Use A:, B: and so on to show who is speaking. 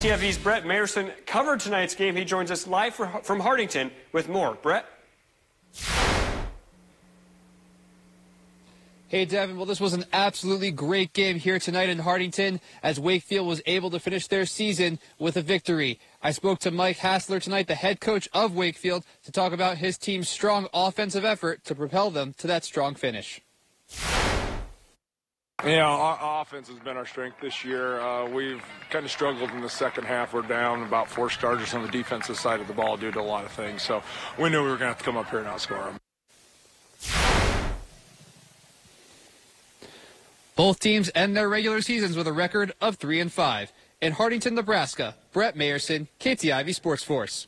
A: KTIV's Brett Mayerson covered tonight's game. He joins us live from Hartington with more. Brett?
B: Hey, Devin. Well, this was an absolutely great game here tonight in Hartington as Wakefield was able to finish their season with a victory. I spoke to Mike Hassler tonight, the head coach of Wakefield, to talk about his team's strong offensive effort to propel them to that strong finish.
C: Yeah, our offense has been our strength this year. Uh, we've kind of struggled in the second half. We're down about four starters on the defensive side of the ball due to a lot of things. So we knew we were going to have to come up here and outscore them.
B: Both teams end their regular seasons with a record of 3 and 5. In Hartington, Nebraska, Brett Mayerson, KTIV Sports Force.